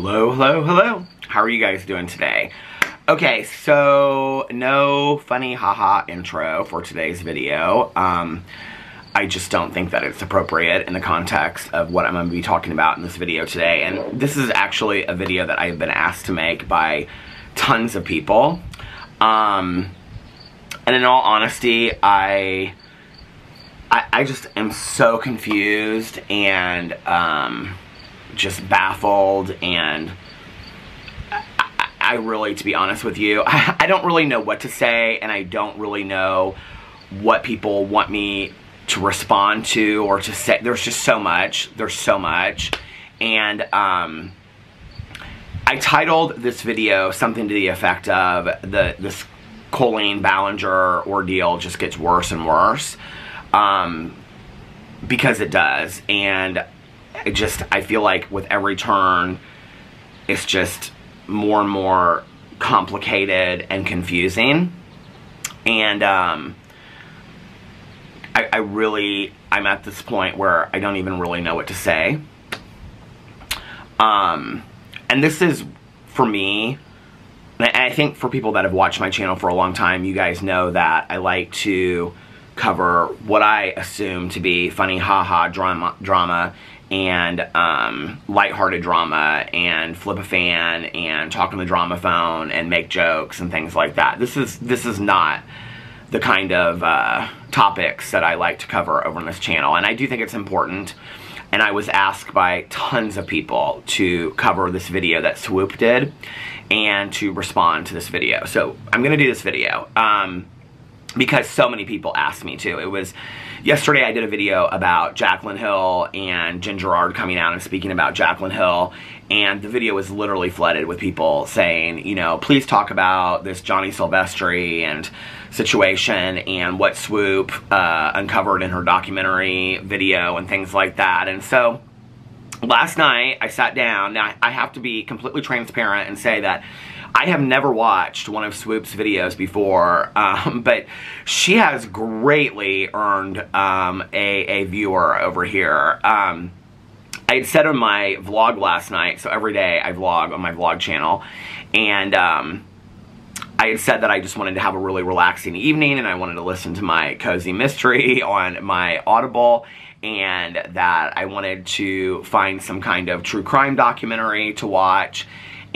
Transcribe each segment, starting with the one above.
Hello, hello, hello. How are you guys doing today? Okay, so no funny haha intro for today's video. Um, I just don't think that it's appropriate in the context of what I'm going to be talking about in this video today. And this is actually a video that I've been asked to make by tons of people. Um, and in all honesty, I, I, I just am so confused and um, just baffled and I, really, to be honest with you, I, I don't really know what to say and I don't really know what people want me to respond to or to say. There's just so much. There's so much. And um, I titled this video something to the effect of the this Colleen Ballinger ordeal just gets worse and worse. Um, because it does. And it just, I feel like with every turn, it's just more and more complicated and confusing. And, um, I, I really, I'm at this point where I don't even really know what to say. Um, and this is, for me, and I think for people that have watched my channel for a long time, you guys know that I like to cover what I assume to be funny haha drama, drama and um, lighthearted drama and flip a fan and talk on the drama phone and make jokes and things like that. This is this is not the kind of uh, topics that I like to cover over on this channel. And I do think it's important. And I was asked by tons of people to cover this video that Swoop did and to respond to this video. So I'm going to do this video. Um, because so many people asked me to. It was yesterday I did a video about Jaclyn Hill and Jen Gerard coming out and speaking about Jaclyn Hill and the video was literally flooded with people saying, you know, please talk about this Johnny Silvestri and situation and what Swoop uh, uncovered in her documentary video and things like that. And so last night I sat down. Now I have to be completely transparent and say that I have never watched one of Swoop's videos before, um, but she has greatly earned um, a, a, viewer over here. Um, I had said on my vlog last night, so every day I vlog on my vlog channel, and um, I had said that I just wanted to have a really relaxing evening and I wanted to listen to my cozy mystery on my Audible and that I wanted to find some kind of true crime documentary to watch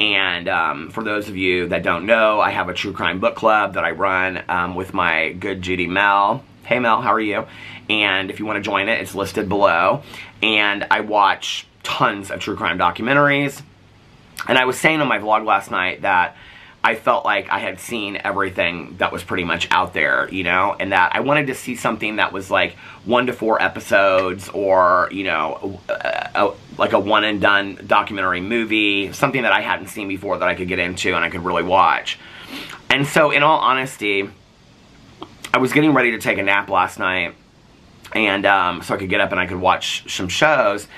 and um, for those of you that don't know, I have a true crime book club that I run um, with my good Judy Mel. Hey Mel, how are you? And if you want to join it, it's listed below. And I watch tons of true crime documentaries. And I was saying on my vlog last night that I felt like I had seen everything that was pretty much out there, you know, and that I wanted to see something that was like one to four episodes or, you know, a, a, like a one and done documentary movie, something that I hadn't seen before that I could get into and I could really watch. And so, in all honesty, I was getting ready to take a nap last night, and um, so I could get up and I could watch some shows.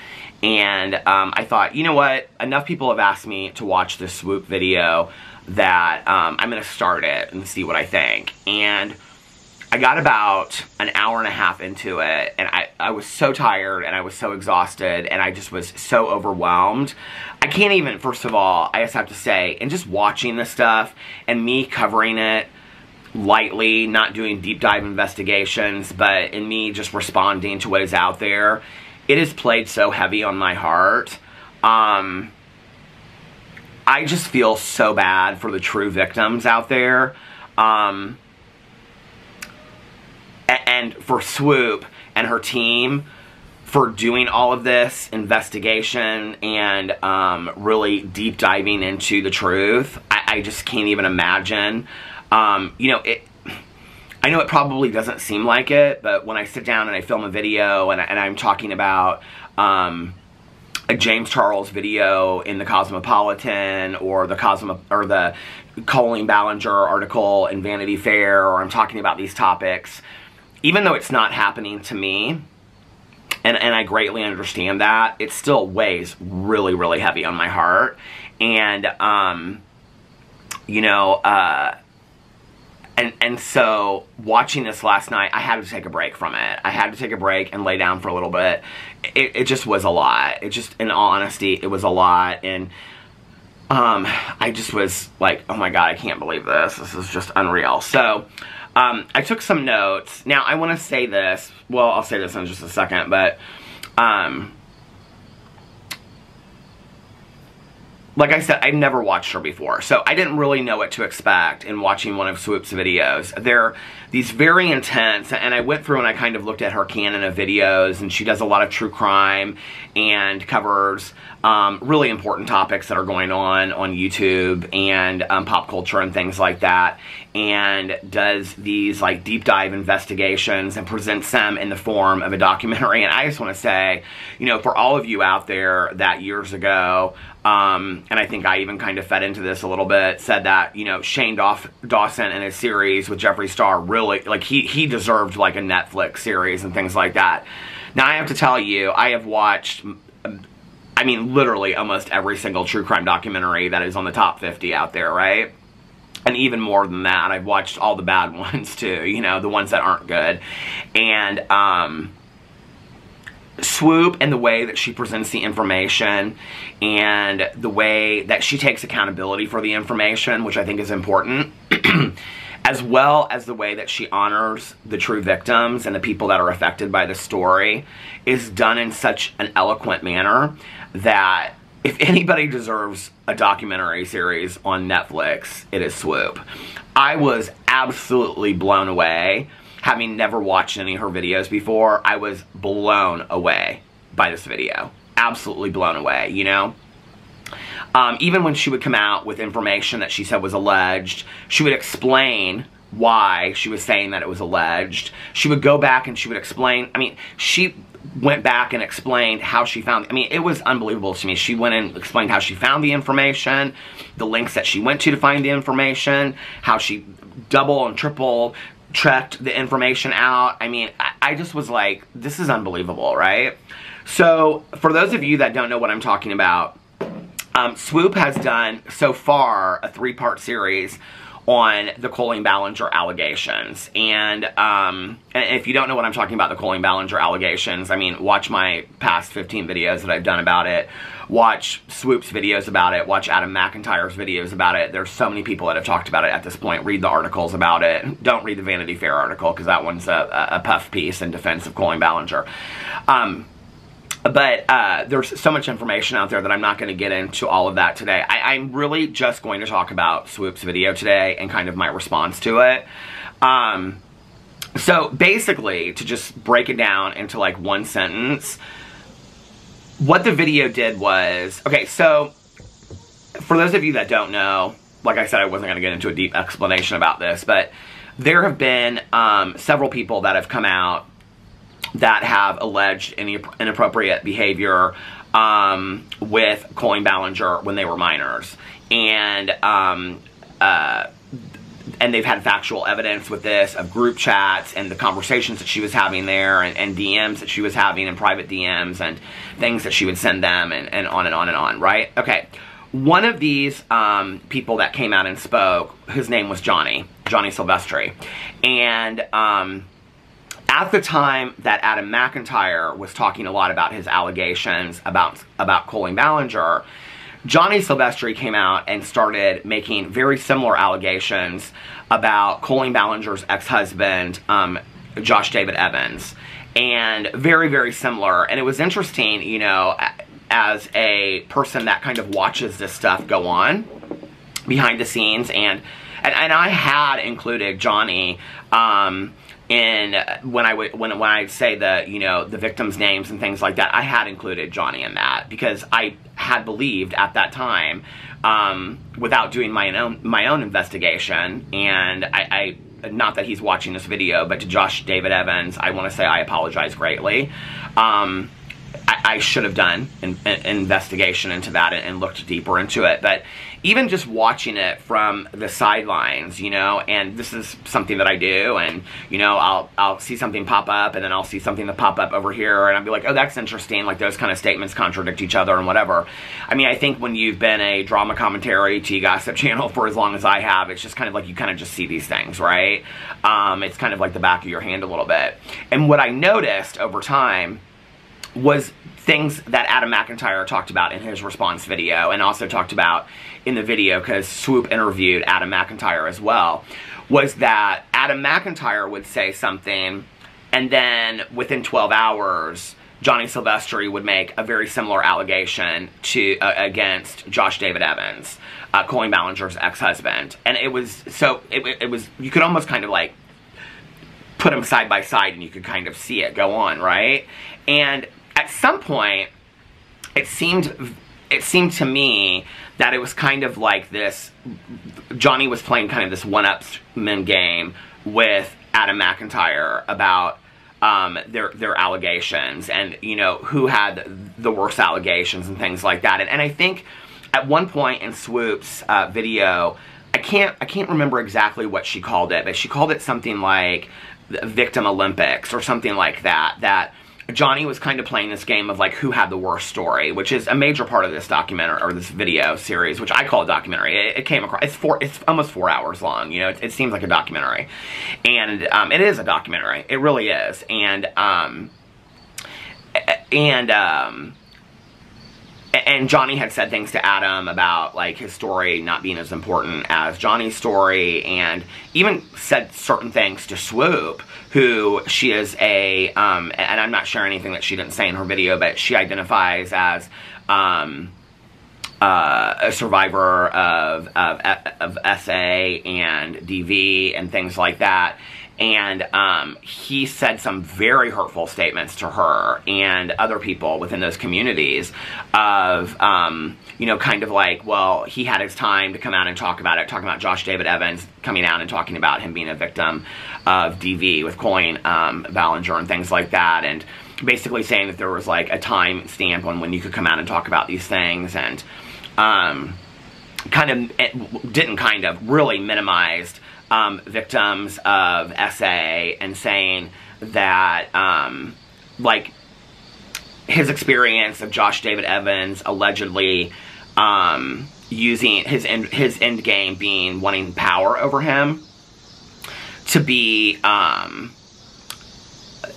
And um, I thought, you know what? Enough people have asked me to watch this swoop video that um, I'm going to start it and see what I think. And I got about an hour and a half into it and I, I was so tired and I was so exhausted and I just was so overwhelmed. I can't even, first of all, I just have to say, and just watching this stuff and me covering it lightly, not doing deep dive investigations, but in me just responding to what is out there, it has played so heavy on my heart. Um, I just feel so bad for the true victims out there. Um, and for Swoop and her team for doing all of this investigation and um, really deep diving into the truth. I, I just can't even imagine. Um, you know, it. I know it probably doesn't seem like it, but when I sit down and I film a video and, and I'm talking about um, a James Charles video in the Cosmopolitan or the Cosmo or the Colleen Ballinger article in Vanity Fair or I'm talking about these topics, even though it's not happening to me, and, and I greatly understand that, it still weighs really, really heavy on my heart. And, um, you know, uh, and and so watching this last night, I had to take a break from it. I had to take a break and lay down for a little bit. It, it just was a lot. It just, in all honesty, it was a lot. And um, I just was like, oh my god, I can't believe this. This is just unreal. So, um, I took some notes. Now, I want to say this. Well, I'll say this in just a second, but, um, like I said, I've never watched her before, so I didn't really know what to expect in watching one of Swoop's videos. They're these very intense, and I went through and I kind of looked at her canon of videos, and she does a lot of true crime and covers um, really important topics that are going on on YouTube and um, pop culture and things like that, and does these like deep dive investigations and presents them in the form of a documentary. And I just want to say, you know, for all of you out there that years ago, um, and I think I even kind of fed into this a little bit, said that, you know, Shane Dawson in his series with Jeffree Star really, like, he, he deserved, like, a Netflix series and things like that. Now, I have to tell you, I have watched, I mean, literally almost every single true crime documentary that is on the top 50 out there, right? And even more than that, I've watched all the bad ones, too, you know, the ones that aren't good. And, um Swoop and the way that she presents the information and the way that she takes accountability for the information, which I think is important, as well as the way that she honors the true victims and the people that are affected by the story, is done in such an eloquent manner that if anybody deserves a documentary series on Netflix, it is Swoop. I was absolutely blown away having never watched any of her videos before, I was blown away by this video. Absolutely blown away, you know? Um, even when she would come out with information that she said was alleged, she would explain why she was saying that it was alleged. She would go back and she would explain, I mean, she went back and explained how she found, I mean, it was unbelievable to me. She went and explained how she found the information, the links that she went to to find the information, how she double and triple checked the information out. I mean, I, just was like, this is unbelievable, right? So, for those of you that don't know what I'm talking about, um, Swoop has done, so far, a three-part series on the Colleen Ballinger allegations. And, um, and if you don't know what I'm talking about, the Colleen Ballinger allegations, I mean, watch my past 15 videos that I've done about it. Watch Swoop's videos about it. Watch Adam McIntyre's videos about it. There's so many people that have talked about it at this point. Read the articles about it. Don't read the Vanity Fair article because that one's a, a, puff piece in defense of Colleen Ballinger. Um, but uh, there's so much information out there that I'm not going to get into all of that today. I, am really just going to talk about Swoop's video today and kind of my response to it. Um, so basically, to just break it down into like one sentence, what the video did was, okay, so for those of you that don't know, like I said, I wasn't going to get into a deep explanation about this, but there have been um, several people that have come out that have alleged any inappropriate behavior um, with Colleen Ballinger when they were minors. And, um, uh, and they've had factual evidence with this of group chats and the conversations that she was having there and, and DMs that she was having and private DMs and things that she would send them and, and on and on and on, right? Okay. One of these um, people that came out and spoke, his name was Johnny, Johnny Silvestri. And um, at the time that Adam McIntyre was talking a lot about his allegations about, about Colleen Ballinger, Johnny Silvestri came out and started making very similar allegations about Colleen Ballinger's ex-husband, um, Josh David Evans. And very, very similar. And it was interesting, you know, as a person that kind of watches this stuff go on behind the scenes. And, and, and I had included Johnny, um, in when I when when I say the you know the victims' names and things like that, I had included Johnny in that because I had believed at that time, um, without doing my own my own investigation, and I, I not that he's watching this video, but to Josh David Evans, I want to say I apologize greatly. Um, I, I, should have done an, an investigation into that and, and, looked deeper into it. But even just watching it from the sidelines, you know, and this is something that I do, and you know, I'll I'll see something pop up, and then I'll see something that pop up over here, and I'll be like, oh, that's interesting. Like those kind of statements contradict each other and whatever. I mean, I think when you've been a drama commentary T gossip channel for as long as I have, it's just kind of like you kind of just see these things, right? Um, it's kind of like the back of your hand a little bit. And what I noticed over time was things that Adam McIntyre talked about in his response video and also talked about in the video because Swoop interviewed Adam McIntyre as well was that Adam McIntyre would say something and then within 12 hours Johnny Silvestri would make a very similar allegation to uh, against Josh David Evans, uh, Colleen Ballinger's ex-husband. And it was, so, it, it was, you could almost kind of like put them side by side and you could kind of see it go on, right? And at some point, it seemed it seemed to me that it was kind of like this Johnny was playing kind of this one-upsman game with Adam McIntyre about um, their their allegations and you know who had the worst allegations and things like that. And, and I think at one point in Swoop's uh, video I can't I can't remember exactly what she called it but she called it something like victim Olympics or something like that that Johnny was kind of playing this game of like who had the worst story, which is a major part of this documentary or this video series, which I call a documentary. It, it came across it's four, it's almost four hours long. You know, it, it seems like a documentary, and um, it is a documentary. It really is, and um, and um, and Johnny had said things to Adam about like his story not being as important as Johnny's story and even said certain things to Swoop who she is a um, and I'm not sharing anything that she didn't say in her video but she identifies as um, uh, a survivor of, of, of SA and DV and things like that and um, he said some very hurtful statements to her and other people within those communities of, um, you know, kind of like, well, he had his time to come out and talk about it, talking about Josh David Evans coming out and talking about him being a victim of DV with Colleen um, Ballinger and things like that, and basically saying that there was like a time stamp on when you could come out and talk about these things, and um, kind of, didn't kind of, really minimized um, victims of SA and saying that, um, like, his experience of Josh David Evans allegedly um, using his end, his end game being wanting power over him to be um,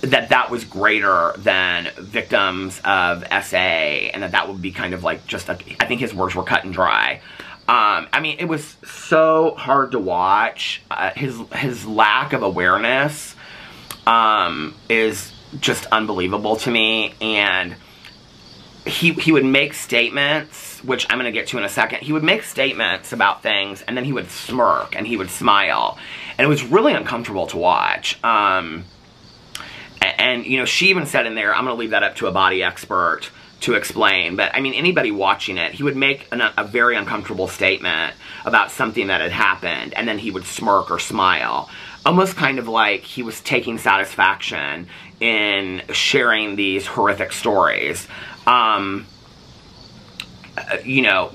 that that was greater than victims of SA and that that would be kind of like just a, I think his words were cut and dry um, I mean, it was so hard to watch. Uh, his his lack of awareness um, is just unbelievable to me, and he he would make statements, which I'm gonna get to in a second. He would make statements about things, and then he would smirk and he would smile, and it was really uncomfortable to watch. Um, and, and you know, she even said in there, I'm gonna leave that up to a body expert to explain, but I mean, anybody watching it, he would make an, a very uncomfortable statement about something that had happened, and then he would smirk or smile. Almost kind of like he was taking satisfaction in sharing these horrific stories. Um, you know,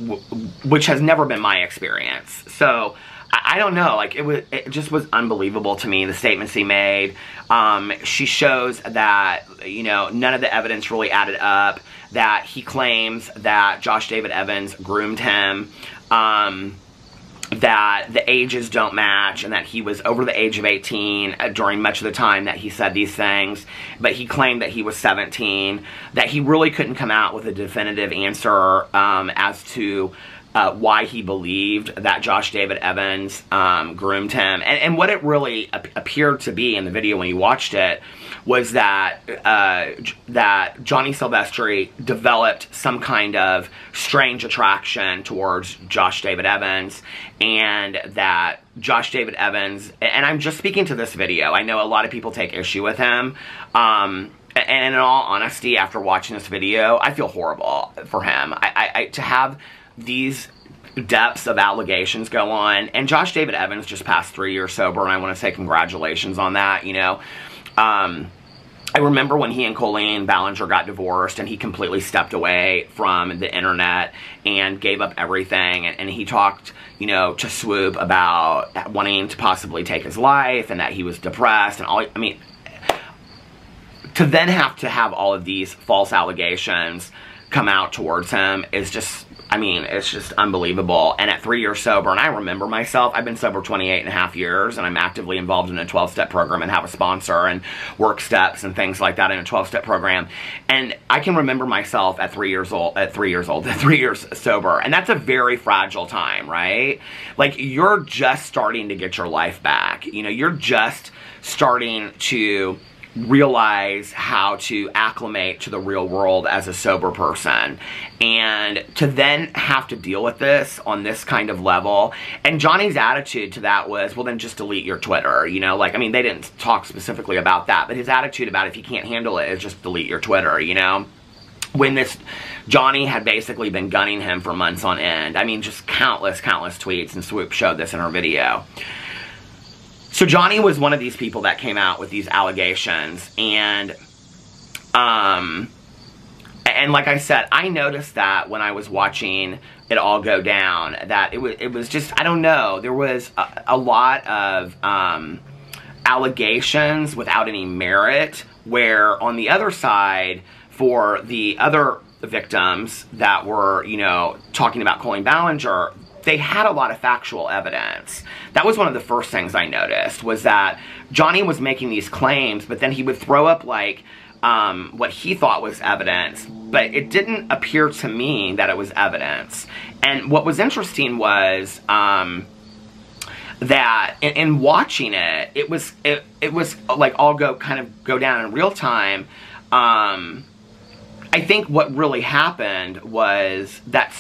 which has never been my experience. So, I don't know, like, it was, it just was unbelievable to me, the statements he made. Um, she shows that, you know, none of the evidence really added up, that he claims that Josh David Evans groomed him, um, that the ages don't match and that he was over the age of 18 uh, during much of the time that he said these things, but he claimed that he was 17, that he really couldn't come out with a definitive answer um, as to uh, why he believed that Josh David Evans um, groomed him. And, and what it really ap appeared to be in the video when you watched it was that uh, that Johnny Silvestri developed some kind of strange attraction towards Josh David Evans and that Josh David Evans, and I'm just speaking to this video, I know a lot of people take issue with him, um, and in all honesty, after watching this video, I feel horrible for him. I, I, I to have these depths of allegations go on. And Josh David Evans just passed three years sober, and I want to say congratulations on that, you know. Um, I remember when he and Colleen Ballinger got divorced and he completely stepped away from the internet and gave up everything. And, and, he talked, you know, to Swoop about wanting to possibly take his life and that he was depressed and all. I mean, to then have to have all of these false allegations come out towards him is just I mean, it's just unbelievable. And at three years sober, and I remember myself, I've been sober 28 and a half years, and I'm actively involved in a 12-step program and have a sponsor and work steps and things like that in a 12-step program. And I can remember myself at three years old, at three years old, at three years sober. And that's a very fragile time, right? Like, you're just starting to get your life back. You know, you're just starting to realize how to acclimate to the real world as a sober person. And to then have to deal with this on this kind of level. And Johnny's attitude to that was well then just delete your Twitter you know? Like I mean they didn't talk specifically about that but his attitude about if you can't handle it is just delete your Twitter you know? When this Johnny had basically been gunning him for months on end. I mean just countless countless tweets and Swoop showed this in her video so Johnny was one of these people that came out with these allegations and um and like I said, I noticed that when I was watching it all go down that it was it was just I don't know, there was a, a lot of um allegations without any merit where on the other side for the other victims that were, you know, talking about Colleen Ballinger, they had a lot of factual evidence. That was one of the first things I noticed, was that Johnny was making these claims, but then he would throw up, like, um, what he thought was evidence, but it didn't appear to me that it was evidence. And what was interesting was, um, that in, in, watching it, it was, it, it was like all go, kind of go down in real time, um, I think what really happened was that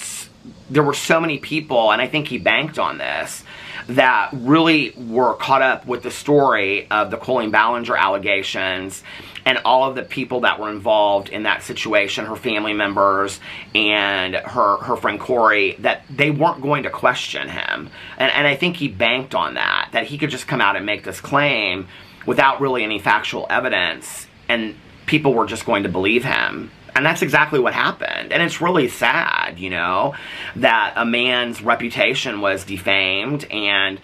there were so many people, and I think he banked on this, that really were caught up with the story of the Colleen Ballinger allegations and all of the people that were involved in that situation, her family members and her, her friend Corey, that they weren't going to question him. And, and I think he banked on that, that he could just come out and make this claim without really any factual evidence and people were just going to believe him. And that's exactly what happened. And it's really sad, you know, that a man's reputation was defamed and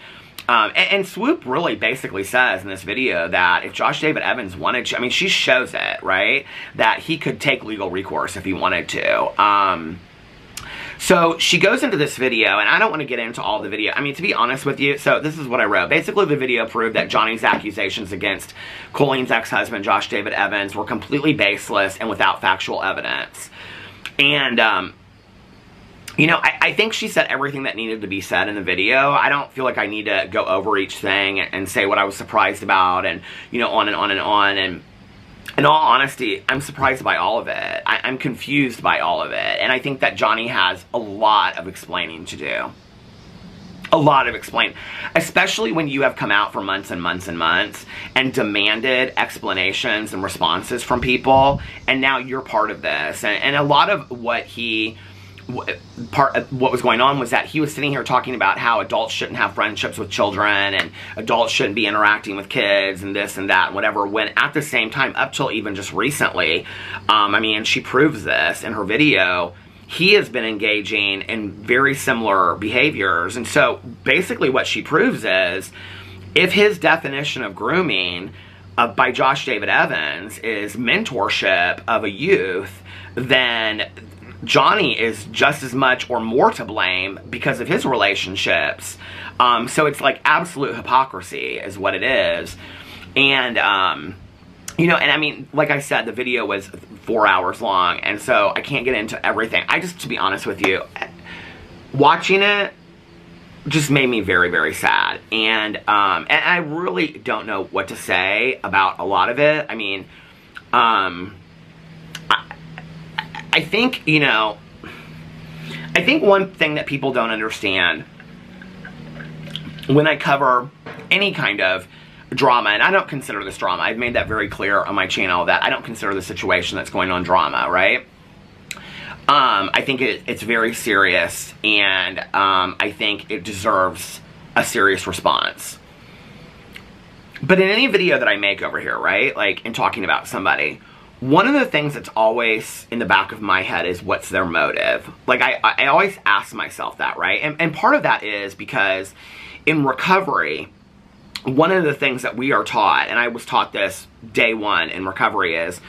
um, and, and, Swoop really basically says in this video that if Josh David Evans wanted to, I mean, she shows it, right? That he could take legal recourse if he wanted to. Um, so she goes into this video, and I don't want to get into all the video. I mean, to be honest with you, so this is what I wrote. Basically, the video proved that Johnny's accusations against Colleen's ex-husband, Josh David Evans, were completely baseless and without factual evidence. And, um, you know, I, I, think she said everything that needed to be said in the video. I don't feel like I need to go over each thing and, and say what I was surprised about and, you know, on and on and on. And in all honesty, I'm surprised by all of it. I, am confused by all of it. And I think that Johnny has a lot of explaining to do. A lot of explain, especially when you have come out for months and months and months and demanded explanations and responses from people, and now you're part of this. And, and a lot of what he part of what was going on was that he was sitting here talking about how adults shouldn't have friendships with children and adults shouldn't be interacting with kids and this and that and whatever when at the same time up till even just recently um, I mean she proves this in her video he has been engaging in very similar behaviors. And so basically what she proves is if his definition of grooming uh, by Josh David Evans is mentorship of a youth then Johnny is just as much or more to blame because of his relationships. Um, so it's like absolute hypocrisy is what it is. And, um, you know, and I mean, like I said, the video was four hours long, and so I can't get into everything. I just, to be honest with you, watching it just made me very, very sad. And, um, and I really don't know what to say about a lot of it. I mean, um, I think, you know, I think one thing that people don't understand when I cover any kind of drama, and I don't consider this drama, I've made that very clear on my channel that I don't consider the situation that's going on drama, right? Um, I think it, it's very serious, and um, I think it deserves a serious response. But in any video that I make over here, right, like in talking about somebody, one of the things that's always in the back of my head is what's their motive? Like, I, I always ask myself that, right? And, and part of that is because in recovery, one of the things that we are taught, and I was taught this day one in recovery is,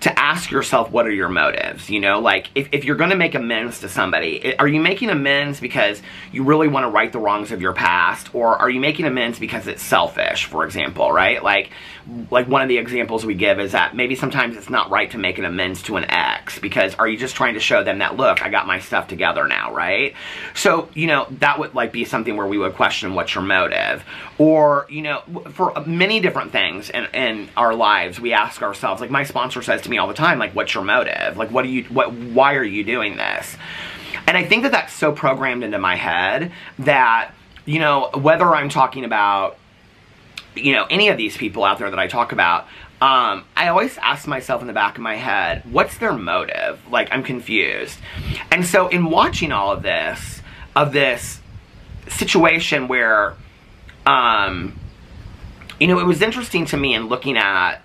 to ask yourself what are your motives? You know like if, if you're going to make amends to somebody are you making amends because you really want to right the wrongs of your past? Or are you making amends because it's selfish for example right? Like like one of the examples we give is that maybe sometimes it's not right to make an amends to an ex because are you just trying to show them that look i got my stuff together now right? So you know that would like be something where we would question what's your motive. Or you know for uh, many different things in, in our lives we ask ourselves like my sponsor says to me all the time like what's your motive like what do you what why are you doing this and i think that that's so programmed into my head that you know whether i'm talking about you know, any of these people out there that I talk about, um, I always ask myself in the back of my head, what's their motive? Like, I'm confused. And so in watching all of this, of this situation where, um, you know, it was interesting to me in looking at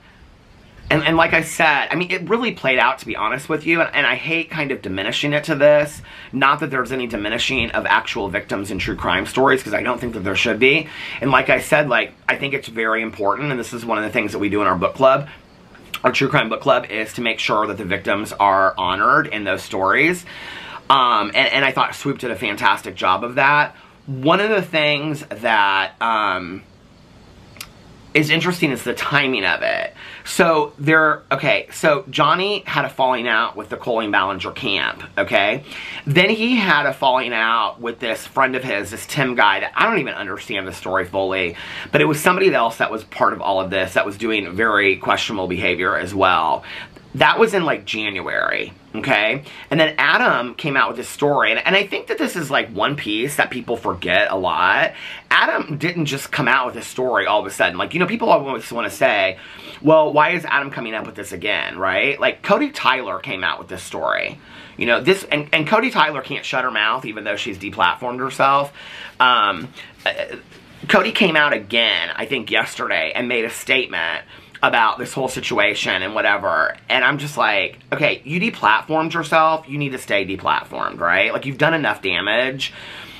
and, and like I said, I mean, it really played out, to be honest with you, and, and I hate kind of diminishing it to this. Not that there's any diminishing of actual victims in true crime stories, because I don't think that there should be. And like I said, like, I think it's very important, and this is one of the things that we do in our book club, our true crime book club, is to make sure that the victims are honored in those stories. Um, and, and I thought Swoop did a fantastic job of that. One of the things that... Um, is interesting is the timing of it. So there, okay, so Johnny had a falling out with the Colleen Ballinger camp, okay? Then he had a falling out with this friend of his, this Tim guy that I don't even understand the story fully, but it was somebody else that was part of all of this that was doing very questionable behavior as well. That was in like January, okay? And then Adam came out with this story, and, and I think that this is like one piece that people forget a lot. Adam didn't just come out with this story all of a sudden. Like, you know, people always want to say, well, why is Adam coming up with this again, right? Like, Cody Tyler came out with this story. You know, this, and, and Cody Tyler can't shut her mouth even though she's deplatformed herself. Um, uh, Cody came out again, I think yesterday, and made a statement about this whole situation and whatever. And I'm just like, okay, you deplatformed yourself. You need to stay deplatformed, right? Like, you've done enough damage.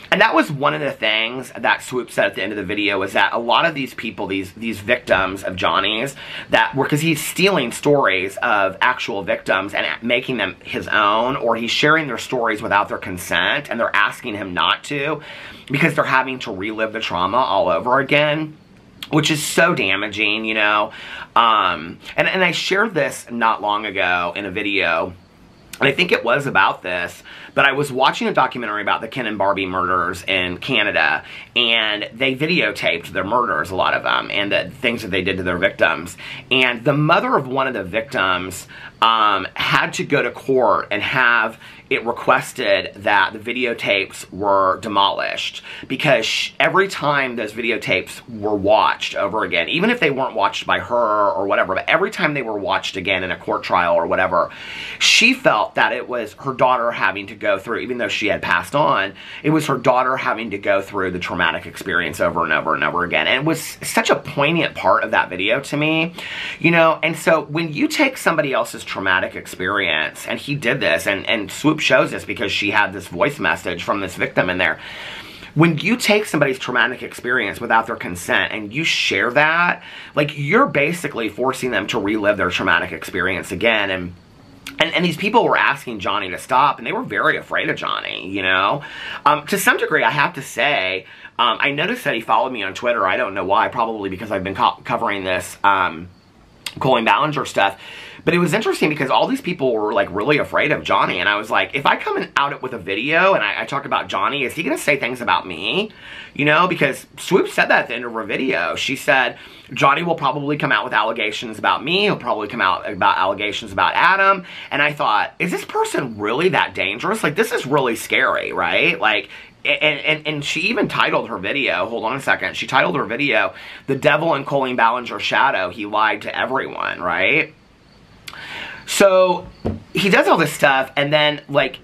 And that was one of the things that Swoop said at the end of the video was that a lot of these people, these these victims of Johnny's, that were, because he's stealing stories of actual victims and making them his own, or he's sharing their stories without their consent, and they're asking him not to, because they're having to relive the trauma all over again which is so damaging, you know. Um, and, and I shared this not long ago in a video, and I think it was about this, but I was watching a documentary about the Ken and Barbie murders in Canada, and they videotaped their murders, a lot of them, and the things that they did to their victims. And the mother of one of the victims um, had to go to court and have it requested that the videotapes were demolished because every time those videotapes were watched over again, even if they weren't watched by her or whatever, but every time they were watched again in a court trial or whatever, she felt that it was her daughter having to go through, even though she had passed on, it was her daughter having to go through the traumatic experience over and over and over again. And it was such a poignant part of that video to me, you know, and so when you take somebody else's traumatic experience, and he did this, and, and Swoop shows this because she had this voice message from this victim in there. When you take somebody's traumatic experience without their consent and you share that, like you're basically forcing them to relive their traumatic experience again and and, and, these people were asking Johnny to stop, and they were very afraid of Johnny, you know? Um, to some degree, I have to say, um, I noticed that he followed me on Twitter. I don't know why, probably because I've been co covering this um, Colleen Ballinger stuff. But it was interesting because all these people were like really afraid of Johnny. And I was like, if I come out with a video and I, I talk about Johnny, is he going to say things about me? You know, because Swoop said that at the end of her video. She said, Johnny will probably come out with allegations about me. He'll probably come out about allegations about Adam. And I thought, is this person really that dangerous? Like, this is really scary, right? Like, and, and, and she even titled her video, hold on a second, she titled her video, The Devil in Colleen Ballinger's Shadow, He Lied to Everyone, right? So he does all this stuff, and then, like,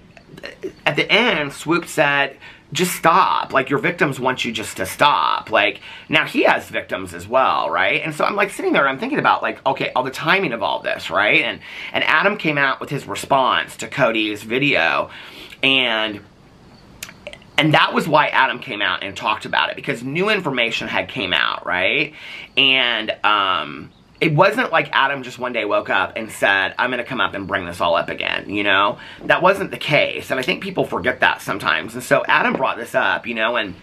at the end, Swoop said, just stop. Like, your victims want you just to stop. Like, now he has victims as well, right? And so I'm, like, sitting there I'm thinking about, like, okay, all the timing of all this, right? And, and Adam came out with his response to Cody's video, and... And that was why Adam came out and talked about it, because new information had came out, right? And, um, it wasn't like Adam just one day woke up and said, I'm going to come up and bring this all up again, you know? That wasn't the case. And I think people forget that sometimes. And so Adam brought this up, you know, and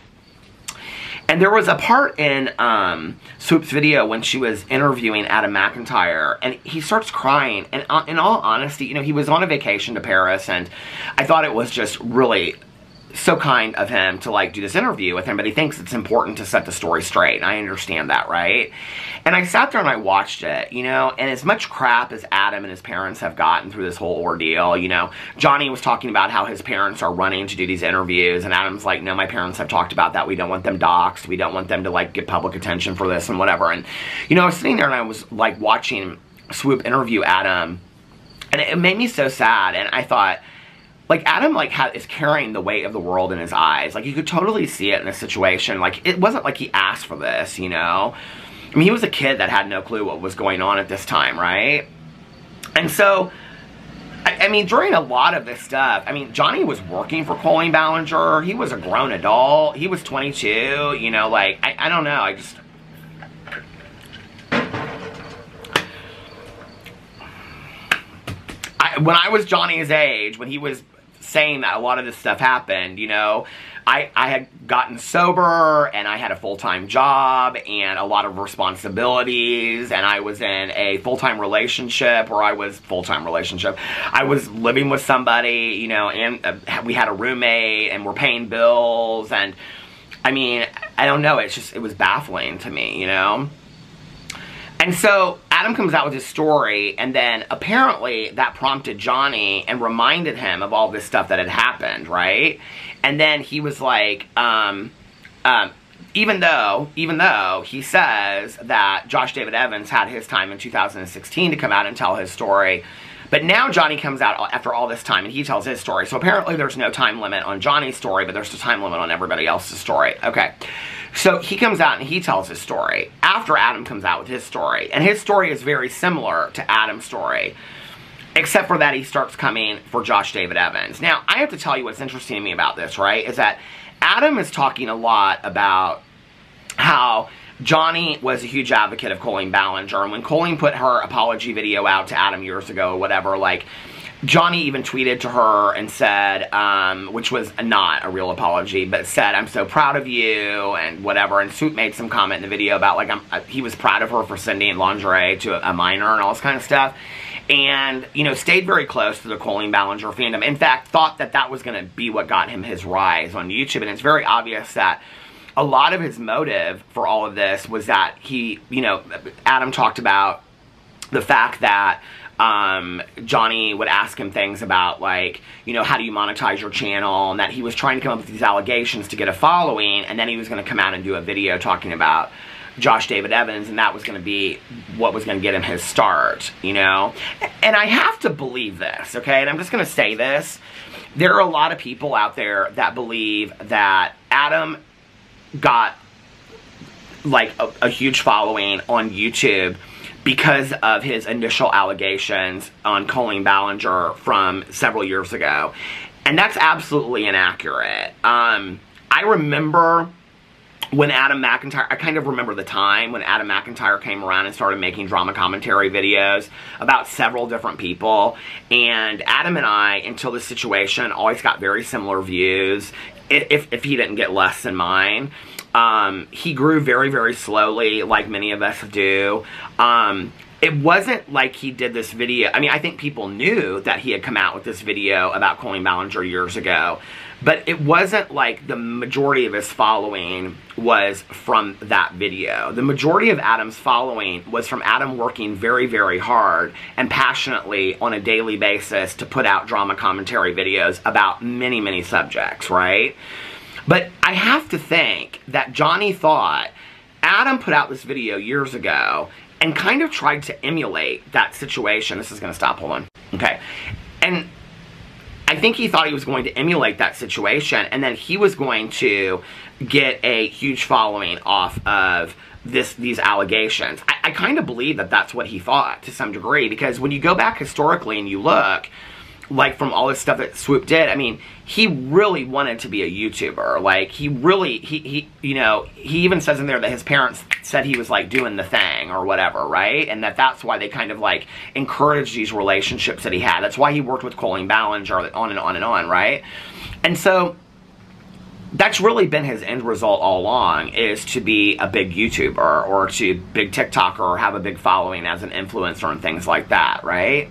and there was a part in um, Swoop's video when she was interviewing Adam McIntyre, and he starts crying. And uh, in all honesty, you know, he was on a vacation to Paris, and I thought it was just really so kind of him to like do this interview with him, but he thinks it's important to set the story straight, and I understand that, right? And I sat there and I watched it, you know, and as much crap as Adam and his parents have gotten through this whole ordeal, you know, Johnny was talking about how his parents are running to do these interviews, and Adam's like, no, my parents have talked about that. We don't want them doxxed. We don't want them to like get public attention for this and whatever. And, you know, I was sitting there and I was like watching Swoop interview Adam, and it made me so sad, and I thought, like Adam like is carrying the weight of the world in his eyes. Like you could totally see it in this situation. Like it wasn't like he asked for this, you know. I mean, he was a kid that had no clue what was going on at this time, right? And so, I, I mean, during a lot of this stuff, I mean, Johnny was working for Colleen Ballinger. He was a grown adult. He was 22. You know, like I, I don't know. I just. When I was Johnny's age, when he was saying that a lot of this stuff happened, you know. I, I had gotten sober and I had a full-time job and a lot of responsibilities and I was in a full-time relationship or I was full-time relationship. I was living with somebody, you know, and uh, we had a roommate and we're paying bills and I mean, I don't know, it's just, it was baffling to me, you know. And so Adam comes out with his story, and then apparently that prompted Johnny and reminded him of all this stuff that had happened, right? And then he was like, um, um, even though, even though he says that Josh David Evans had his time in 2016 to come out and tell his story, but now Johnny comes out after all this time and he tells his story. So apparently there's no time limit on Johnny's story, but there's a time limit on everybody else's story. Okay. So he comes out and he tells his story after Adam comes out with his story. And his story is very similar to Adam's story. Except for that he starts coming for Josh David Evans. Now, I have to tell you what's interesting to me about this, right? Is that Adam is talking a lot about how Johnny was a huge advocate of Colleen Ballinger. And when Colleen put her apology video out to Adam years ago or whatever, like, Johnny even tweeted to her and said, um, which was not a real apology, but said, I'm so proud of you and whatever. And Swoop made some comment in the video about like, uh, he was proud of her for sending lingerie to a, a minor and all this kind of stuff. And, you know, stayed very close to the Colleen Ballinger fandom. In fact, thought that that was going to be what got him his rise on YouTube. And it's very obvious that a lot of his motive for all of this was that he, you know, Adam talked about the fact that um, Johnny would ask him things about like, you know, how do you monetize your channel and that he was trying to come up with these allegations to get a following and then he was going to come out and do a video talking about Josh David Evans and that was going to be what was going to get him his start, you know? And I have to believe this, okay? And I'm just going to say this. There are a lot of people out there that believe that Adam got like a, a huge following on YouTube because of his initial allegations on Colleen Ballinger from several years ago. And that's absolutely inaccurate. Um, I remember when Adam McIntyre, I kind of remember the time when Adam McIntyre came around and started making drama commentary videos about several different people. And Adam and I, until this situation, always got very similar views, if, if he didn't get less than mine. Um, he grew very, very slowly, like many of us do. Um, it wasn't like he did this video. I mean, I think people knew that he had come out with this video about Colleen Ballinger years ago. But it wasn't like the majority of his following was from that video. The majority of Adam's following was from Adam working very, very hard and passionately on a daily basis to put out drama commentary videos about many, many subjects, right? But I have to think that Johnny thought Adam put out this video years ago and kind of tried to emulate that situation. This is going to stop, hold on. Okay. And I think he thought he was going to emulate that situation and then he was going to get a huge following off of this these allegations. I, I kind of believe that that's what he thought to some degree because when you go back historically and you look, like from all this stuff that Swoop did, I mean, he really wanted to be a YouTuber. Like he really, he, he, you know, he even says in there that his parents said he was like doing the thing or whatever, right? And that that's why they kind of like encouraged these relationships that he had. That's why he worked with Colleen Ballinger on and on and on, right? And so that's really been his end result all along is to be a big YouTuber or to big TikToker or have a big following as an influencer and things like that, right?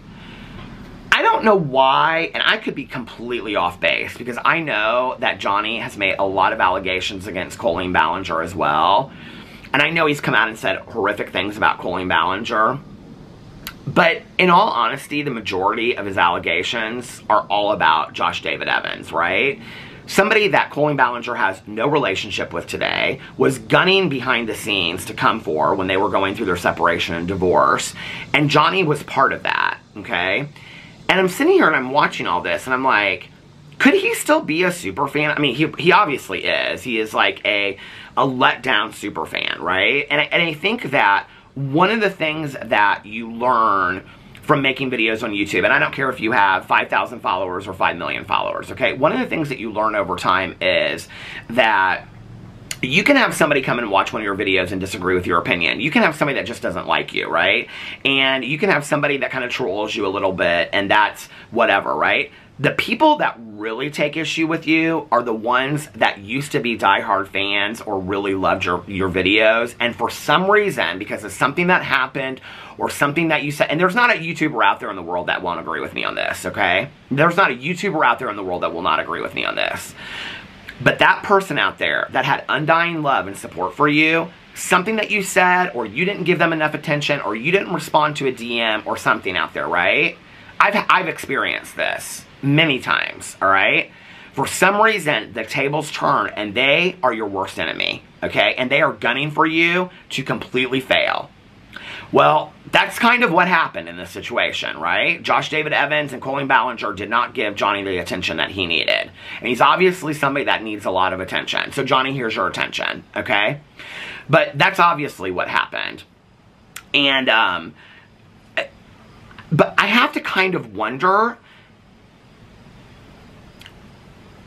I don't know why, and I could be completely off base because I know that Johnny has made a lot of allegations against Colleen Ballinger as well. And I know he's come out and said horrific things about Colleen Ballinger. But in all honesty, the majority of his allegations are all about Josh David Evans, right? Somebody that Colleen Ballinger has no relationship with today was gunning behind the scenes to come for when they were going through their separation and divorce. And Johnny was part of that, okay? And I'm sitting here and I'm watching all this and I'm like, could he still be a super fan? I mean, he, he obviously is. He is like a, a letdown super fan, right? And I, and I think that one of the things that you learn from making videos on YouTube, and I don't care if you have 5,000 followers or 5 million followers, okay? One of the things that you learn over time is that you can have somebody come and watch one of your videos and disagree with your opinion. You can have somebody that just doesn't like you, right? And you can have somebody that kind of trolls you a little bit and that's whatever, right? The people that really take issue with you are the ones that used to be diehard fans or really loved your, your videos. And for some reason, because of something that happened or something that you said, and there's not a YouTuber out there in the world that won't agree with me on this, okay? There's not a YouTuber out there in the world that will not agree with me on this. But that person out there that had undying love and support for you, something that you said, or you didn't give them enough attention, or you didn't respond to a DM or something out there, right? I've, I've experienced this many times, all right? For some reason, the tables turn and they are your worst enemy, okay? And they are gunning for you to completely fail. Well, that's kind of what happened in this situation, right? Josh David Evans and Colleen Ballinger did not give Johnny the attention that he needed. And he's obviously somebody that needs a lot of attention. So Johnny, here's your attention, okay? But that's obviously what happened. And, um, but I have to kind of wonder,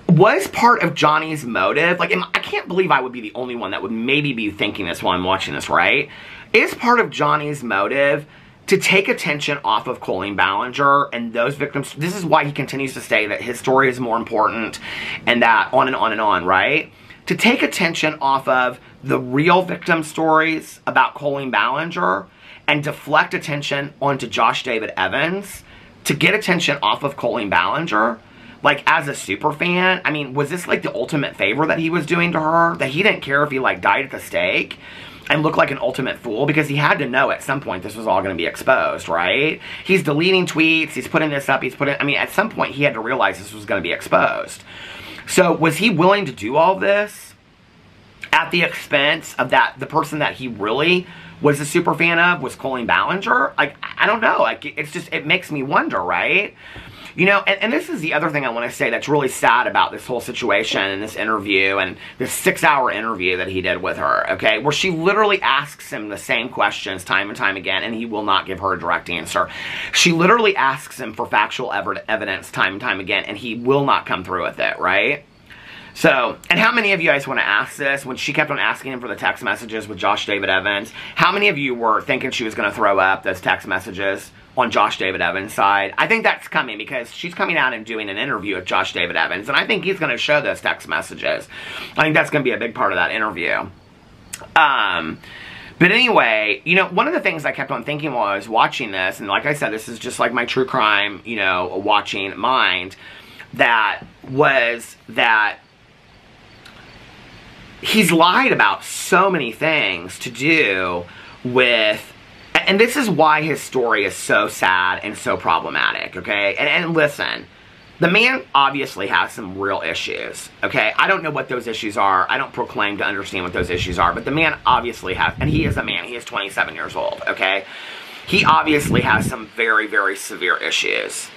was part of Johnny's motive, like, I can't believe I would be the only one that would maybe be thinking this while I'm watching this, right? Is part of Johnny's motive to take attention off of Colleen Ballinger and those victims. This is why he continues to say that his story is more important and that on and on and on, right? To take attention off of the real victim stories about Colleen Ballinger and deflect attention onto Josh David Evans to get attention off of Colleen Ballinger like as a super fan i mean was this like the ultimate favor that he was doing to her that he didn't care if he like died at the stake and look like an ultimate fool because he had to know at some point this was all going to be exposed, right? He's deleting tweets, he's putting this up, he's putting, I mean, at some point he had to realize this was going to be exposed. So was he willing to do all this at the expense of that, the person that he really was a super fan of was Colleen Ballinger? Like, I don't know. Like, it's just, it makes me wonder, right? You know, and, and this is the other thing I want to say that's really sad about this whole situation and this interview and this six hour interview that he did with her, okay, where she literally asks him the same questions time and time again and he will not give her a direct answer. She literally asks him for factual ev evidence time and time again and he will not come through with it, right? So, and how many of you guys want to ask this? When she kept on asking him for the text messages with Josh David Evans, how many of you were thinking she was going to throw up those text messages? on Josh David Evans' side. I think that's coming because she's coming out and doing an interview with Josh David Evans, and I think he's going to show those text messages. I think that's going to be a big part of that interview. Um, but anyway, you know, one of the things I kept on thinking while I was watching this, and like I said, this is just like my true crime, you know, watching mind, that was that he's lied about so many things to do with and this is why his story is so sad and so problematic, okay? And, and listen, the man obviously has some real issues, okay? I don't know what those issues are. I don't proclaim to understand what those issues are, but the man obviously has, and he is a man. He is 27 years old, okay? He obviously has some very, very severe issues,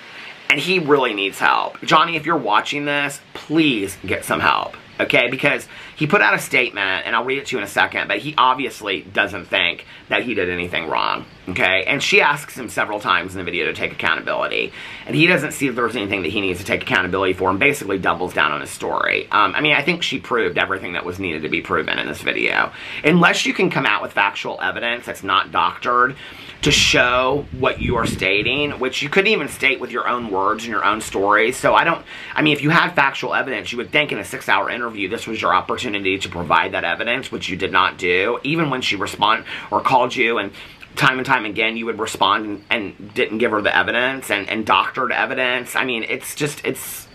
and he really needs help. Johnny, if you're watching this, please get some help, okay? Because he put out a statement, and I'll read it to you in a second, but he obviously doesn't think that he did anything wrong. Okay, and she asks him several times in the video to take accountability. And he doesn't see that there's anything that he needs to take accountability for and basically doubles down on his story. Um, I mean, I think she proved everything that was needed to be proven in this video. Unless you can come out with factual evidence that's not doctored to show what you are stating, which you couldn't even state with your own words and your own stories. So I don't, I mean, if you had factual evidence, you would think in a six hour interview, this was your opportunity to provide that evidence, which you did not do. Even when she responded or called you and time and time again you would respond and, and didn't give her the evidence and, and doctored evidence. I mean, it's just, it's...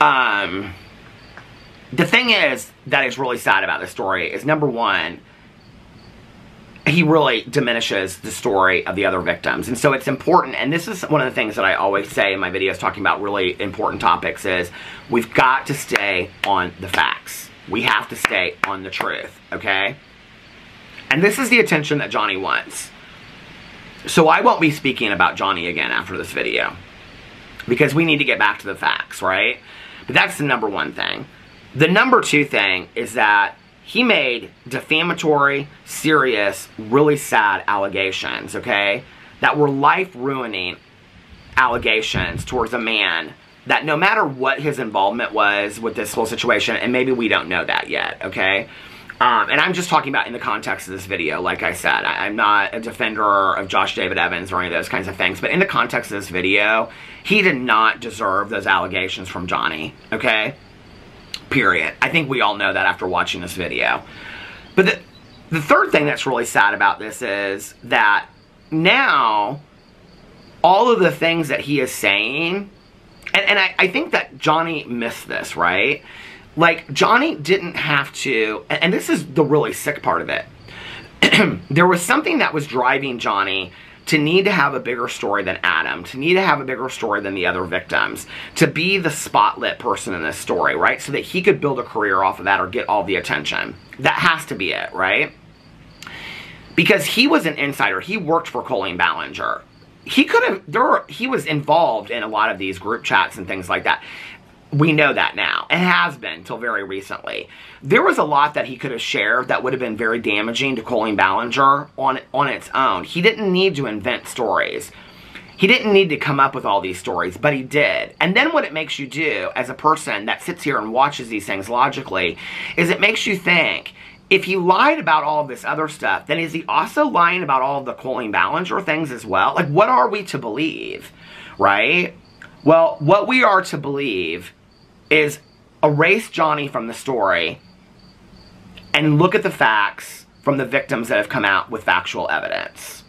Um, the thing is that is really sad about this story is number one, he really diminishes the story of the other victims. And so it's important, and this is one of the things that I always say in my videos talking about really important topics is we've got to stay on the facts we have to stay on the truth, okay? And this is the attention that Johnny wants. So I won't be speaking about Johnny again after this video. Because we need to get back to the facts, right? But that's the number one thing. The number two thing is that he made defamatory, serious, really sad allegations, okay? That were life-ruining allegations towards a man that no matter what his involvement was with this whole situation, and maybe we don't know that yet, okay? Um, and I'm just talking about in the context of this video, like I said. I, am not a defender of Josh David Evans or any of those kinds of things, but in the context of this video, he did not deserve those allegations from Johnny, okay? Period. I think we all know that after watching this video. But the, the third thing that's really sad about this is that now all of the things that he is saying and, and I, I think that Johnny missed this, right? Like, Johnny didn't have to, and, and this is the really sick part of it. there was something that was driving Johnny to need to have a bigger story than Adam, to need to have a bigger story than the other victims, to be the spotlit person in this story, right? So that he could build a career off of that or get all the attention. That has to be it, right? Because he was an insider. He worked for Colleen Ballinger he could have there were, he was involved in a lot of these group chats and things like that we know that now and has been till very recently there was a lot that he could have shared that would have been very damaging to colleen ballinger on on its own he didn't need to invent stories he didn't need to come up with all these stories, but he did. And then what it makes you do as a person that sits here and watches these things logically is it makes you think, if he lied about all of this other stuff, then is he also lying about all of the Colleen Ballinger things as well? Like, what are we to believe, right? Well, what we are to believe is erase Johnny from the story and look at the facts from the victims that have come out with factual evidence.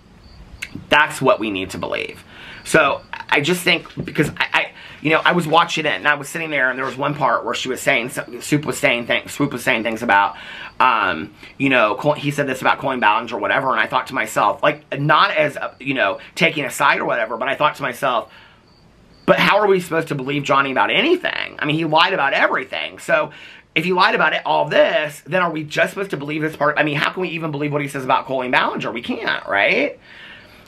That's what we need to believe. So I just think because I, I, you know, I was watching it and I was sitting there and there was one part where she was saying, Soup was saying things, Swoop was saying things about, um, you know, he said this about Colleen Ballinger or whatever, and I thought to myself, like, not as, uh, you know, taking a side or whatever, but I thought to myself, but how are we supposed to believe Johnny about anything? I mean, he lied about everything. So if he lied about it, all this, then are we just supposed to believe this part? I mean, how can we even believe what he says about Colleen Ballinger? We can't, right?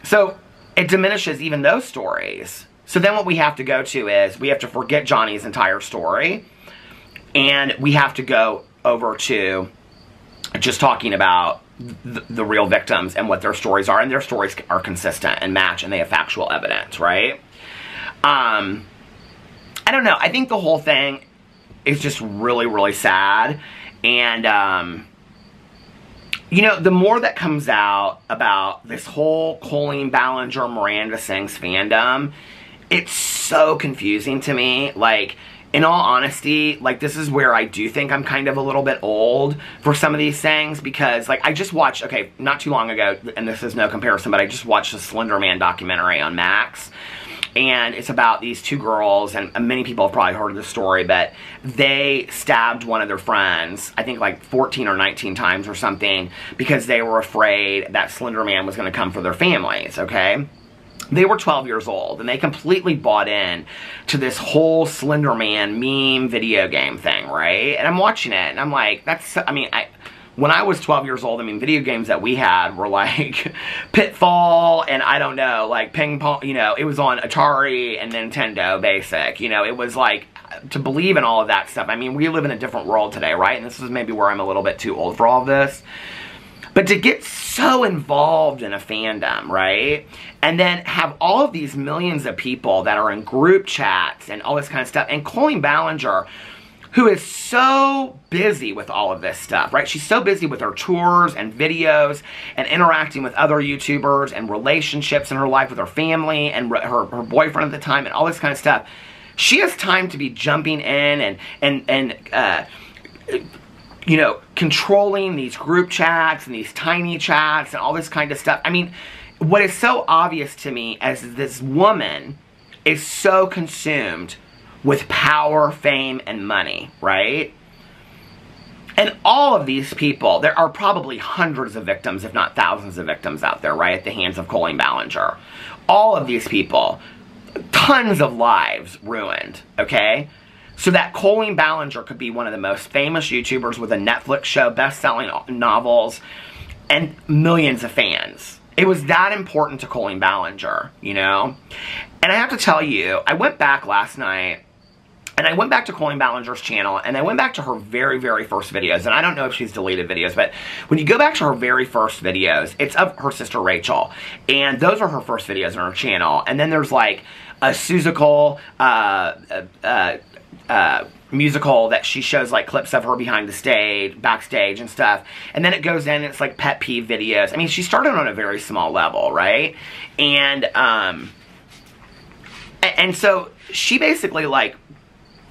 So it diminishes even those stories. So then what we have to go to is we have to forget Johnny's entire story and we have to go over to just talking about the, the, real victims and what their stories are and their stories are consistent and match and they have factual evidence, right? Um, I don't know. I think the whole thing is just really, really sad and um, you know, the more that comes out about this whole Colleen Ballinger, Miranda Sings fandom, it's so confusing to me. Like, in all honesty, like this is where I do think I'm kind of a little bit old for some of these things because like I just watched, okay, not too long ago, and this is no comparison, but I just watched the Slender Man documentary on Max and it's about these two girls, and many people have probably heard of the story, but they stabbed one of their friends, I think like 14 or 19 times or something, because they were afraid that Slender Man was going to come for their families, okay? They were 12 years old, and they completely bought in to this whole Slender Man meme video game thing, right? And I'm watching it, and I'm like, that's, I mean, I when I was 12 years old, I mean, video games that we had were like Pitfall and I don't know, like ping pong, you know, it was on Atari and Nintendo Basic. You know, it was like to believe in all of that stuff. I mean, we live in a different world today, right? And this is maybe where I'm a little bit too old for all of this. But to get so involved in a fandom, right? And then have all of these millions of people that are in group chats and all this kind of stuff. And Colleen Ballinger, who is so busy with all of this stuff, right? She's so busy with her tours and videos and interacting with other YouTubers and relationships in her life with her family and her, her boyfriend at the time and all this kind of stuff. She has time to be jumping in and, and, and, uh, you know, controlling these group chats and these tiny chats and all this kind of stuff. I mean, what is so obvious to me as this woman is so consumed with power, fame, and money, right? And all of these people, there are probably hundreds of victims, if not thousands of victims out there, right, at the hands of Colleen Ballinger. All of these people, tons of lives ruined, okay? So that Colleen Ballinger could be one of the most famous YouTubers with a Netflix show, best-selling novels, and millions of fans. It was that important to Colleen Ballinger, you know? And I have to tell you, I went back last night and I went back to Colleen Ballinger's channel and I went back to her very, very first videos. And I don't know if she's deleted videos, but when you go back to her very first videos, it's of her sister Rachel. And those are her first videos on her channel. And then there's like a Seussical, uh, uh, uh, musical that she shows like clips of her behind the stage, backstage and stuff. And then it goes in it's like pet peeve videos. I mean, she started on a very small level, right? And, um, and so she basically like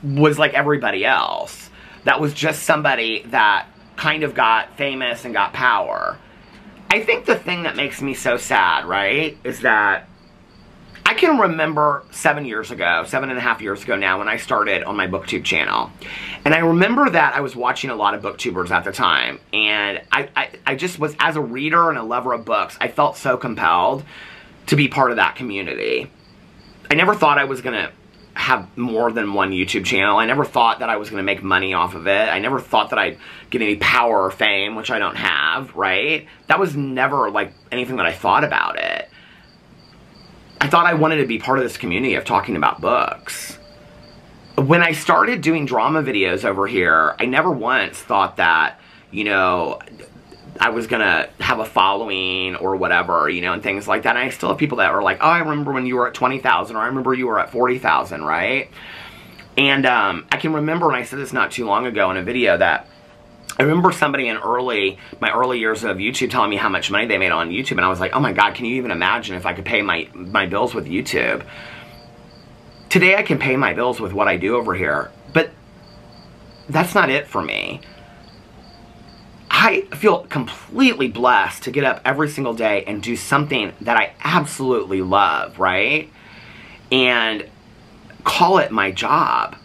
was like everybody else. That was just somebody that kind of got famous and got power. I think the thing that makes me so sad, right, is that I can remember seven years ago, seven and a half years ago now, when I started on my booktube channel. And I remember that I was watching a lot of booktubers at the time. And I, I, I just was, as a reader and a lover of books, I felt so compelled to be part of that community. I never thought I was going to have more than one YouTube channel. I never thought that I was going to make money off of it. I never thought that I'd get any power or fame, which I don't have, right? That was never like anything that I thought about it. I thought I wanted to be part of this community of talking about books. When I started doing drama videos over here, I never once thought that, you know, I was gonna have a following or whatever, you know, and things like that. And I still have people that are like, oh, I remember when you were at 20,000 or I remember you were at 40,000, right? And um, I can remember, and I said this not too long ago in a video, that I remember somebody in early, my early years of YouTube telling me how much money they made on YouTube, and I was like, oh my god, can you even imagine if I could pay my, my bills with YouTube? Today I can pay my bills with what I do over here, but that's not it for me. I feel completely blessed to get up every single day and do something that I absolutely love, right? And call it my job.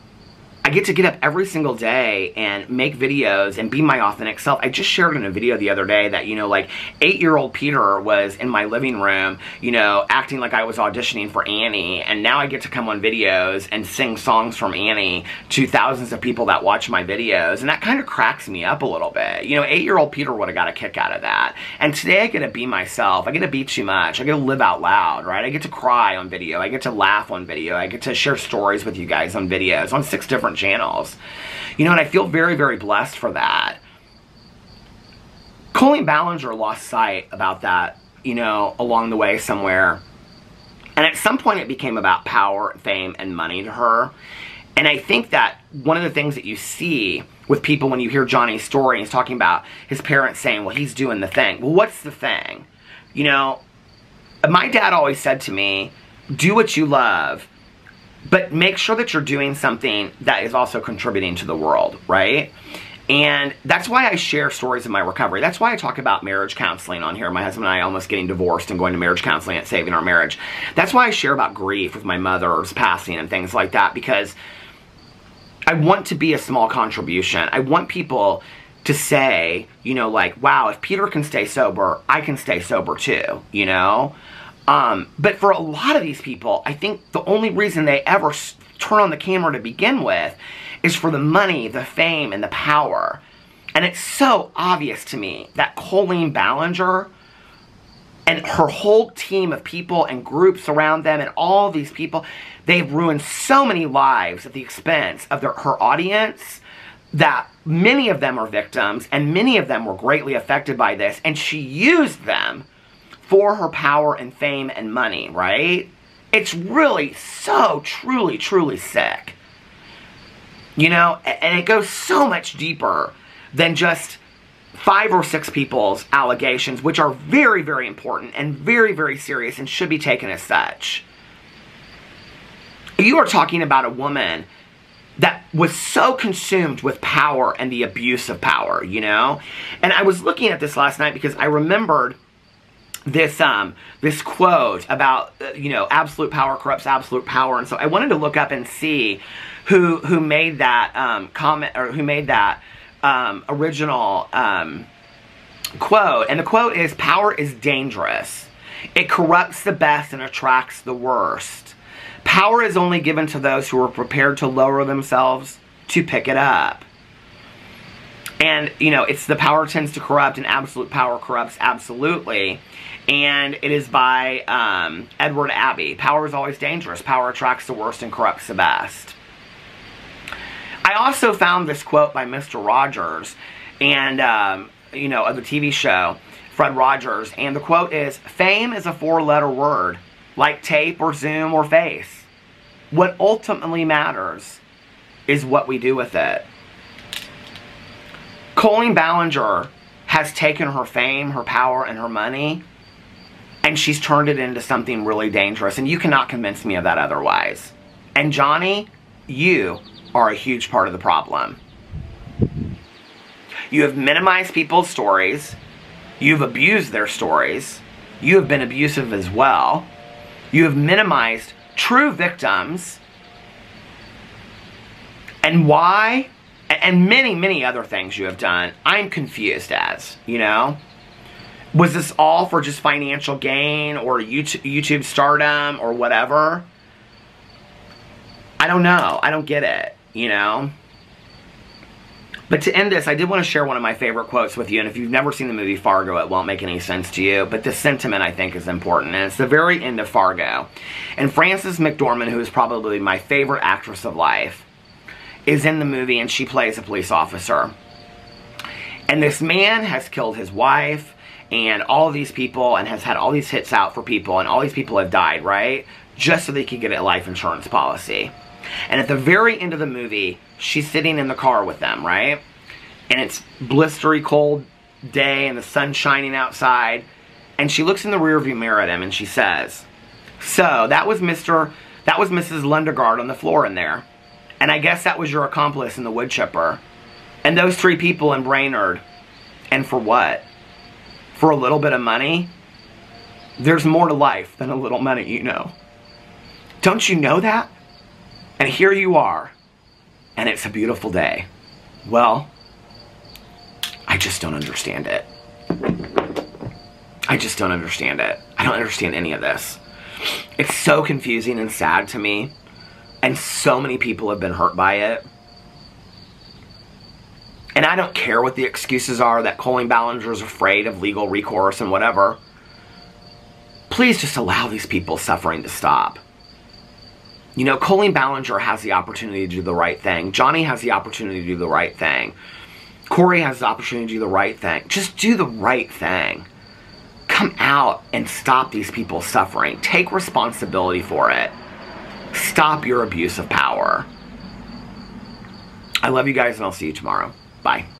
I get to get up every single day and make videos and be my authentic self. I just shared in a video the other day that, you know, like eight-year-old Peter was in my living room, you know, acting like I was auditioning for Annie. And now I get to come on videos and sing songs from Annie to thousands of people that watch my videos. And that kind of cracks me up a little bit. You know, eight-year-old Peter would have got a kick out of that. And today I get to be myself. I get to be too much. I get to live out loud, right? I get to cry on video. I get to laugh on video. I get to share stories with you guys on videos on six different different channels. You know, and I feel very, very blessed for that. Colleen Ballinger lost sight about that, you know, along the way somewhere. And at some point it became about power, fame, and money to her. And I think that one of the things that you see with people when you hear Johnny's story, he's talking about his parents saying, well, he's doing the thing. Well, what's the thing? You know, my dad always said to me, do what you love but make sure that you're doing something that is also contributing to the world, right? And that's why I share stories of my recovery. That's why I talk about marriage counseling on here. My husband and I almost getting divorced and going to marriage counseling and saving our marriage. That's why I share about grief with my mother's passing and things like that because I want to be a small contribution. I want people to say, you know, like, wow, if Peter can stay sober, I can stay sober too, you know? Um, but for a lot of these people, I think the only reason they ever turn on the camera to begin with is for the money, the fame, and the power. And it's so obvious to me that Colleen Ballinger and her whole team of people and groups around them and all these people, they've ruined so many lives at the expense of their, her audience, that many of them are victims and many of them were greatly affected by this and she used them for her power and fame and money, right? It's really so truly, truly sick. You know, and it goes so much deeper than just five or six people's allegations, which are very, very important and very, very serious and should be taken as such. You are talking about a woman that was so consumed with power and the abuse of power, you know? And I was looking at this last night because I remembered this um this quote about uh, you know absolute power corrupts absolute power. And so I wanted to look up and see who who made that um comment or who made that um original um quote. And the quote is power is dangerous. It corrupts the best and attracts the worst. Power is only given to those who are prepared to lower themselves to pick it up. And, you know, it's the power tends to corrupt and absolute power corrupts absolutely. And it is by um, Edward Abbey. Power is always dangerous. Power attracts the worst and corrupts the best. I also found this quote by Mr. Rogers and, um, you know, of the TV show, Fred Rogers. And the quote is, Fame is a four-letter word like tape or Zoom or Face. What ultimately matters is what we do with it. Colleen Ballinger has taken her fame, her power, and her money, and she's turned it into something really dangerous, and you cannot convince me of that otherwise. And Johnny, you are a huge part of the problem. You have minimized people's stories. You've abused their stories. You have been abusive as well. You have minimized true victims. And why? And many, many other things you have done. I'm confused as, you know? Was this all for just financial gain or YouTube stardom or whatever? I don't know. I don't get it, you know? But to end this, I did want to share one of my favorite quotes with you, and if you've never seen the movie Fargo, it won't make any sense to you, but the sentiment, I think, is important, and it's the very end of Fargo. And Frances McDormand, who is probably my favorite actress of life, is in the movie, and she plays a police officer. And this man has killed his wife, and all these people, and has had all these hits out for people, and all these people have died, right? Just so they could get a life insurance policy. And at the very end of the movie, she's sitting in the car with them, right? And it's blistery cold day and the sun's shining outside. And she looks in the rearview mirror at him and she says, So, that was Mr. That was Mrs. Lundegaard on the floor in there. And I guess that was your accomplice in the wood chipper. And those three people in Brainerd. And for what? For a little bit of money? There's more to life than a little money, you know. Don't you know that? And here you are, and it's a beautiful day. Well, I just don't understand it. I just don't understand it. I don't understand any of this. It's so confusing and sad to me. And so many people have been hurt by it. And I don't care what the excuses are that Colleen Ballinger is afraid of legal recourse and whatever. Please just allow these people suffering to stop. You know, Colleen Ballinger has the opportunity to do the right thing. Johnny has the opportunity to do the right thing. Corey has the opportunity to do the right thing. Just do the right thing. Come out and stop these people suffering. Take responsibility for it. Stop your abuse of power. I love you guys and I'll see you tomorrow. Bye.